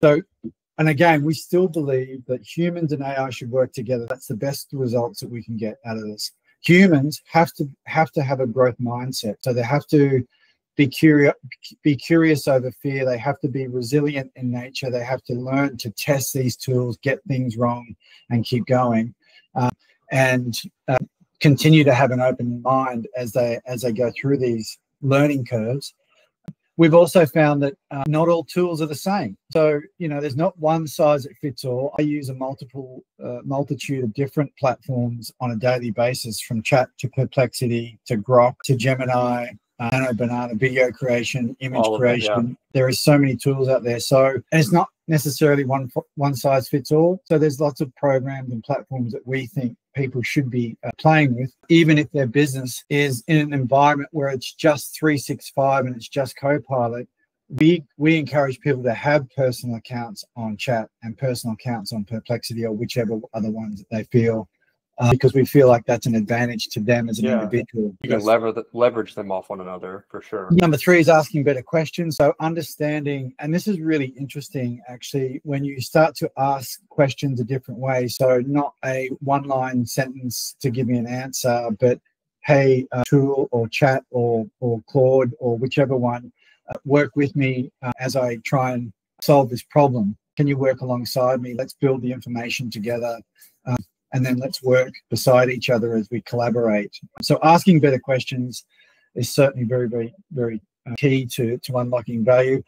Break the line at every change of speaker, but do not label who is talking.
So, and again, we still believe that humans and AI should work together. That's the best results that we can get out of this. Humans have to have to have a growth mindset. So they have to be curious be curious over fear they have to be resilient in nature they have to learn to test these tools get things wrong and keep going uh, and uh, continue to have an open mind as they as they go through these learning curves we've also found that uh, not all tools are the same so you know there's not one size that fits all i use a multiple uh, multitude of different platforms on a daily basis from chat to perplexity to grok to gemini Nano Banana video creation, image creation. yeah. There is so many tools out there. So, it's not necessarily one one size fits all. So there's lots of programs and platforms that we think people should be uh, playing with, even if their business is in an environment where it's just 365 and it's just Copilot. We we encourage people to have personal accounts on Chat and personal accounts on Perplexity or whichever other ones that they feel uh, because we feel like that's an advantage to them as an yeah. individual.
You can lever the, leverage them off one another for sure.
Number three is asking better questions. So understanding, and this is really interesting actually, when you start to ask questions a different way. So not a one-line sentence to give me an answer, but hey, uh, tool or chat or or Claude or whichever one, uh, work with me uh, as I try and solve this problem. Can you work alongside me? Let's build the information together. And then let's work beside each other as we collaborate. So asking better questions is certainly very, very, very uh, key to, to unlocking value.